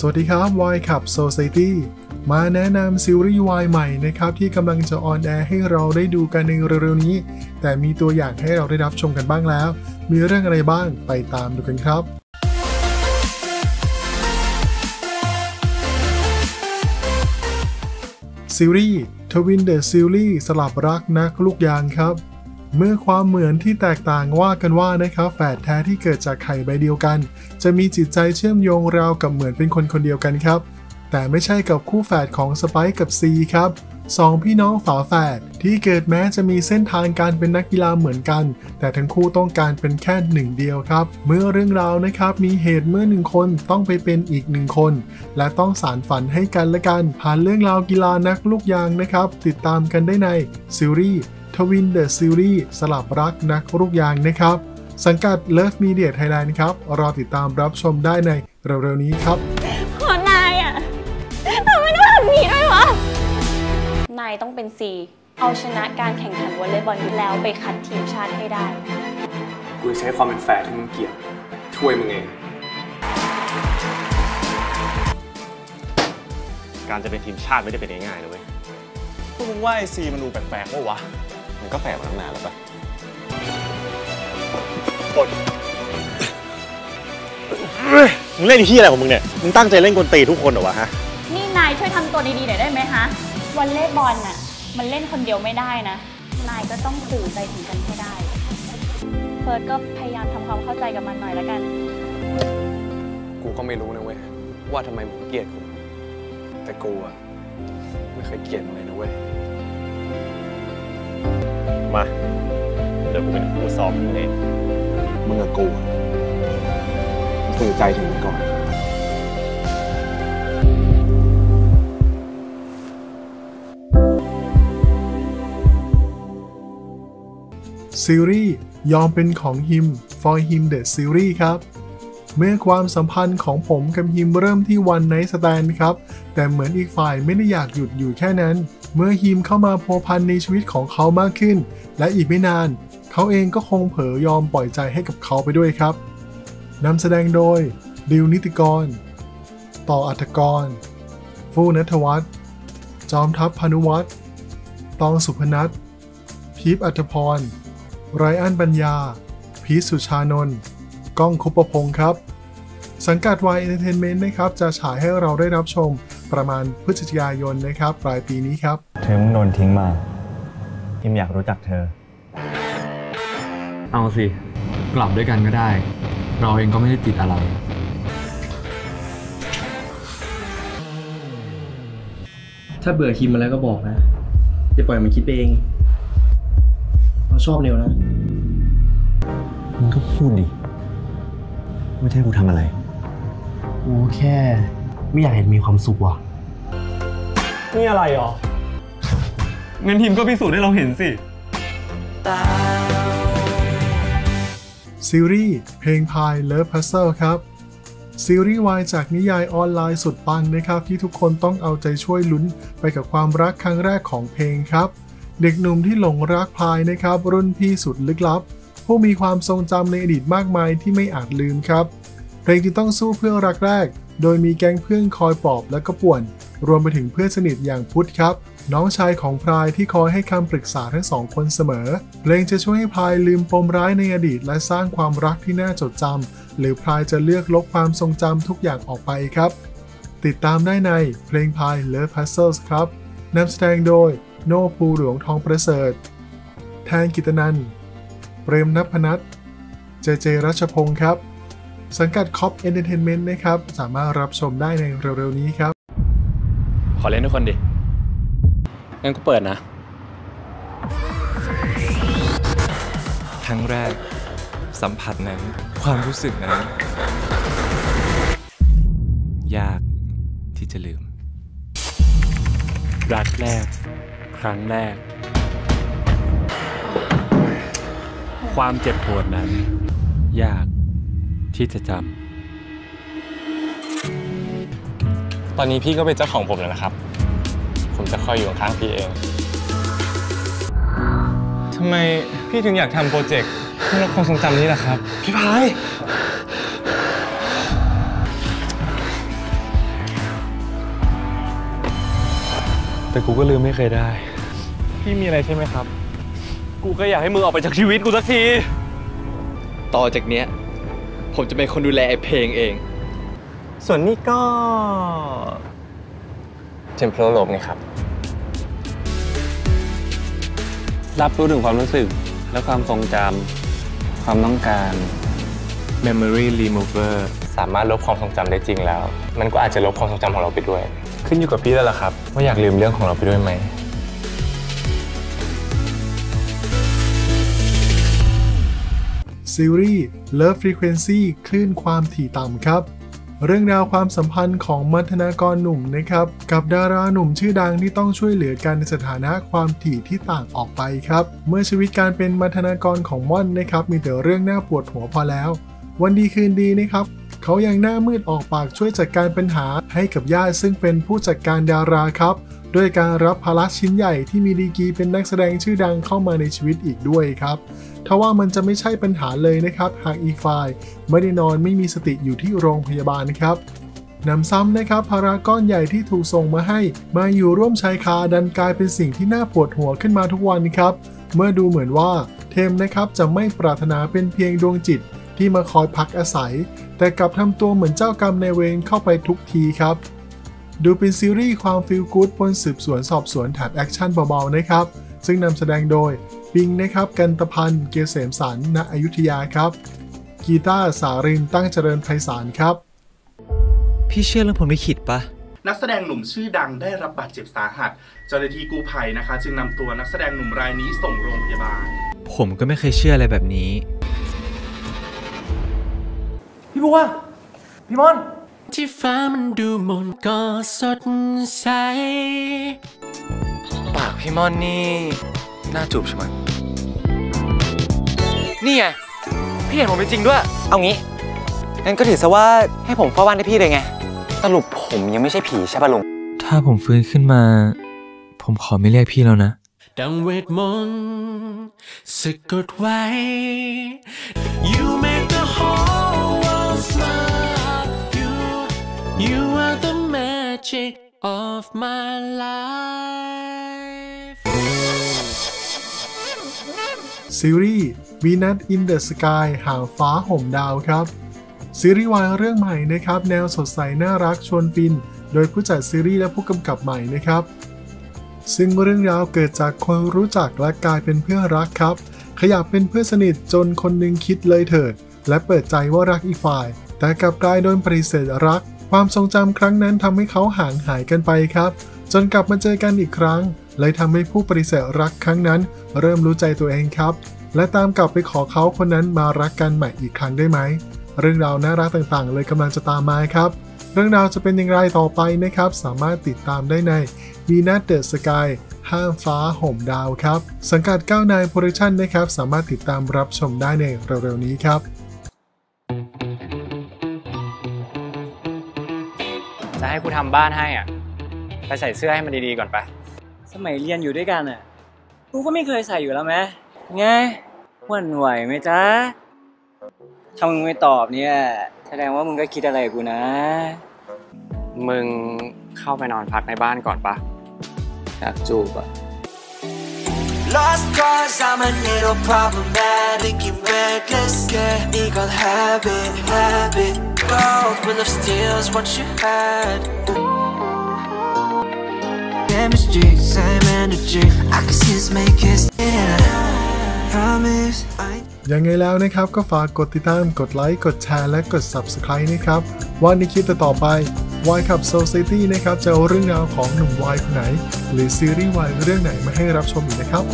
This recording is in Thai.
สวัสดีครับวายขับ Society มาแนะนำซีรีส์วายใหม่นะครับ ที่กำลังจะ on air ให้เราได้ดูกันในเร็วๆนี้ แต่มีตัวอย่างให้เราได้รับชมกันบ้างแล้ว มีเรื่องอะไรบ้างไปตามดูกันครับซีรีส์ Twins The Series สลับรักนักลูกยางครับ เมื่อความเหมือนที่แตกต่างว่ากันว่านะครับแฝดแท้ที่เกิดจากไข่ใบเดียวกัน จะมีจิตใจเชื่อมโยงราวกับเหมือนเป็นคนคนเดียวกันครับ แต่ไม่ใช่กับคู่แฝดของสไปค์กับซีครับสองพี่น้องฝาแฝดที่เกิดแม้จะมีเส้นทางการเป็นนักกีฬาเหมือนกัน แต่ทั้งคู่ต้องการเป็นแค่หนึ่งเดียวครับ เมื่อเรื่องราวนะครับมีเหตุเมื่อหนึ่งคนต้องไปเป็นอีกหนึ่งคน และต้องสารฝันให้กันและกัน ผ่านเรื่องราวกีฬานักลูกยางนะครับ ติดตามกันได้ในซีรีส์ ทวินเดอะซีรีส์สลับรักนักลูกยางนะครับ สังกัด Love Media Thailand ครับ รอติดตามรับชมได้ในเร็วๆนี้ครับขอนายอะทำไมต้องทำนี้ด้วยวะ นายต้องเป็นซีเอาชนะการแข่งขันวอลเลย์บอลแล้วไปคัดทีมชาติให้ได้ กูจะใช้ความเป็นแฟร์ที่มึงเกลียดช่วยมึงเอง การจะเป็นทีมชาติไม่ได้เป็นง่ายๆนะเว้ยพวกมึงว่าไอซีมันดูแปลกๆว่าวะมัน ก็แฝงมาตั้งนานแล้วปะมึงเล่นที่อะไรของมึงเนี่ย มึงตั้งใจเล่นกวนตีทุกคนเหรอวะฮะ นี่นายช่วยทำตัวดีๆหน่อยได้ไหมคะวอลเลย์บอลน่ะ มันเล่นคนเดียวไม่ได้นะ นายก็ต้องสื่อใจถึงกันให้ได้ เฟิร์สก็พยายามทำความเข้าใจกับมันหน่อยแล้วกัน กูก็ไม่รู้นะเว้ย ว่าทำไมมึงเกลียดกู แต่กูอะไม่เคยเกลียดมึงเลยนะเว้ย มา เดี๋ยวกูเป็นครูสอบมึงเองมึงกับกูอะสื่อใจถึงกันก่อนซีรีส์ยอมเป็นของฮิม for him the series ครับ เมื่อความสัมพันธ์ของผมกับฮิมเริ่มที่วันไนท์สแตนครับ แต่เหมือนอีกฝ่ายไม่ได้อยากหยุดอยู่แค่นั้น เมื่อฮิมเข้ามาพัวพันในชีวิตของเขามากขึ้น และอีกไม่นาน เขาเองก็คงเผลอยอมปล่อยใจให้กับเขาไปด้วยครับนำแสดงโดยดิวนิติกร ต่ออัฐกร ฟูนัทวัฒน์จอมทัพพานุวัฒน์ตองสุพนัทพีพอัธพร ไรอันปัญญา พีสุชานนท์ก้องคุปพงศ์ครับ สังกัด Y Entertainment นะครับ จะฉายให้เราได้รับชม ประมาณพฤศจิกายนนะครับ ปลายปีนี้ครับ เธอมึงโดนทิ้งมาพิมอยากรู้จักเธอ เอาสิ กลับด้วยกันก็ได้ เราเองก็ไม่ได้ติดอะไร ถ้าเบื่อคิมมาแล้วก็บอกนะอย่าปล่อยมันคิดไปเองเราชอบเนวนะมึงก็พูดดิ ไม่ใช่กูทำอะไร กูแค่ ไม่อยากเห็นมีความสุขว่ะนี่อะไรหรองั้นทีมก็พิสูจน์ให้เราเห็นสิ ซีรีส์เพลงพายเลิฟพัซเซิลครับ ซีรีส์วายจากนิยายออนไลน์สุดปังนะครับ ที่ทุกคนต้องเอาใจช่วยลุ้นไปกับความรักครั้งแรกของเพลงครับ เด็กหนุ่มที่หลงรักพายนะครับ รุ่นพี่สุดลึกลับ ผู้มีความทรงจำในอดีตมากมายที่ไม่อาจลืมครับ เพลงจึงต้องสู้เพื่อรักแรก โดยมีแก๊งเพื่อนคอยปลอบและก็ป่วน รวมไปถึงเพื่อนสนิทอย่างพุทธครับ น้องชายของพรายที่คอยให้คำปรึกษาทั้งสองคนเสมอ เพลงจะช่วยให้พรายลืมปมร้ายในอดีต และสร้างความรักที่น่าจดจำหรือพรายจะเลือกลบความทรงจำทุกอย่างออกไปครับ ติดตามได้ในเพลงพาย Love Puzzles ครับนำแสดงโดยโนภูหลวงทองประเสริฐ แทนกิตนัน เปรมนพนัทเจเจรัชพงศ์ครับ สังกัด Cop Entertainment นะครับ สามารถรับชมได้ในเร็วๆนี้ครับ ขอเล่นทุกคนดิ งั้นกูเปิดนะ ครั้งแรก สัมผัสนั้น ความรู้สึกนั้น ยากที่จะลืม รักแรก ครั้งแรก ความเจ็บปวดนั้น ยาก ที่จะจำตอนนี้พี่ก็เป็นเจ้าของผมแล้วนะครับ ผมจะคอยอยู่ข้างพี่เองทำไมพี่ถึงอยากทำโปรเจกต์เพื่อความทรงจำนี้ล่ะครับ พี่พายแต่กูก็ลืมไม่เคยได้ พี่มีอะไรใช่ไหมครับ กูก็อยากให้มึงออกไปจากชีวิตกูสักที ต่อจากเนี้ย ผมจะเป็นคนดูแลไอ้เพลงเอง ส่วนนี้ก็ temporal lobe ไงครับ รับรู้ถึงความรู้สึกและความทรงจำความต้องการ Memory Remover สามารถลบความทรงจำได้จริงแล้ว มันก็อาจจะลบความทรงจำของเราไปด้วย ขึ้นอยู่กับพี่แล้วล่ะครับ ว่าอยากลืมเรื่องของเราไปด้วยไหมซีรีส์ Love Frequency คลื่นความถี่ต่ำครับ เรื่องราวความสัมพันธ์ของมัธนากรหนุ่มนะครับ กับดาราหนุ่มชื่อดังที่ต้องช่วยเหลือกันในสถานะความถี่ที่ต่างออกไปครับ เมื่อชีวิตการเป็นมัธนากรของม่อนนะครับ มีแต่เรื่องน่าปวดหัวพอแล้ว วันดีคืนดีนะครับ เขายังหน้ามืดออกปากช่วยจัดการปัญหาให้กับญาติซึ่งเป็นผู้จัดการดาราครับ ด้วยการรับภาระชิ้นใหญ่ที่มีดีกีเป็นนักแสดงชื่อดังเข้ามาในชีวิตอีกด้วยครับทว่ามันจะไม่ใช่ปัญหาเลยนะครับ หากอีกฝ่ายไม่ได้นอนไม่มีสติอยู่ที่โรงพยาบาลนะครับนำซ้ำนะครับ ภาระก้อนใหญ่ที่ถูกส่งมาให้ มาอยู่ร่วมชายคาดันกลายเป็นสิ่งที่น่าปวดหัวขึ้นมาทุกวันครับ เมื่อดูเหมือนว่าเทมนะครับจะไม่ปรารถนาเป็นเพียงดวงจิตที่มาคอยพักอาศัย แต่กลับทำตัวเหมือนเจ้ากรรมนายเวรเข้าไปทุกทีครับ ดูเป็นซีรีส์ความฟีลกู๊ดบนสืบสวนสอบสวนแถบแอคชั่นเบาๆนะครับ ซึ่งนำแสดงโดยปิงนะครับกันตพันธ์เกษมสันณอยุธยาครับ กีตาร์สารินตั้งเจริญไพศาลครับ พี่เชื่อเรื่องพรหมลิขิตปะนักแสดงหนุ่มชื่อดังได้รับบาดเจ็บสาหัส เจ้าหน้าที่กู้ภัยนะคะ จึงนำตัวนักแสดงหนุ่มรายนี้ส่งโรงพยาบาล ผมก็ไม่เคยเชื่ออะไรแบบนี้ พี่บัวพี่มอน ที่ฟ้ามันดูมนก็สดใส ปากพี่ม่อนนี่น่าจูบใช่ไหมนี่ไง พี่เห็นผมเป็นจริงด้วย เอางี้ งั้นก็ถือซะว่าให้ผมเฝ้าบ้านให้พี่เลยไง สรุปผมยังไม่ใช่ผีใช่ป่ะลุง ถ้าผมฟื้นขึ้นมา ผมขอไม่เรียกพี่แล้วนะ ดังเวทมนต์สะกดไว้ You make the whole world smile You You are the magic of my life ซีรีส์วีนัทอินเดอะสกายห่างฟ้าห่มดาวครับ ซีรีส์วายเรื่องใหม่นะครับ แนวสดใสน่ารักชวนฟิน โดยผู้จัดซีรีส์และผู้กำกับใหม่นะครับ ซึ่งเรื่องราวเกิดจากคนรู้จักและกลายเป็นเพื่อนรักครับ ขยับเป็นเพื่อนสนิทจนคนหนึงคิดเลยเถิด และเปิดใจว่ารักอีกฝ่าย แต่กลับกลายโดนปฏิเสธรัก ความทรงจำครั้งนั้นทำให้เขาห่างหายกันไปครับ จนกลับมาเจอกันอีกครั้ง เลยทำให้ผู้ปฏิเสธรักครั้งนั้น เริ่มรู้ใจตัวเองครับ และตามกลับไปขอเขาคนนั้นมารักกันใหม่อีกครั้งได้ไหม เรื่องราวน่ารักต่างๆ เลยกำลังจะตามมาครับ เรื่องราวจะเป็นอย่างไรต่อไปนะครับ สามารถติดตามได้ใน Venus in the Sky ห้ามฟ้าห่มดาวครับ สังกัด9NAA Production นะครับ สามารถติดตามรับชมได้ในเร็วๆนี้ครับ จะให้กูทำบ้านให้อะ ไปใส่เสื้อให้มันดีๆก่อนไป สมัยเรียนอยู่ด้วยกันอะ กูก็ไม่เคยใส่อยู่แล้วแม้ไงหวั่นไหวไหมจ๊ะถ้ามึงไม่ตอบเนี่ย แสดงว่ามึงก็คิดอะไรกับกูนะ มึงเข้าไปนอนพักในบ้านก่อนปะอยากจูบอะ Lost cause I'm a little problematic and reckless Yeah, eagle habit, habit Gold will of steals what you had Chemistry, same energy I can see us make it yeah. Promise I ยังไงแล้วนะครับก็ฝากกดติดตาม กดไลค์ กดแชร์ และกด Subscribe นะครับว่าในคลิปต่อไป วายขับ Society นะครับจะเอาเรื่องราวของหนุ่มวายคนไหน หรือซีรีส์วายเรื่องไหนมาให้รับชมอีกนะครับ